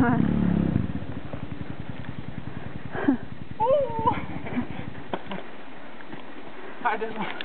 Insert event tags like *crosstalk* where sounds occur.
*laughs* oh! I didn't.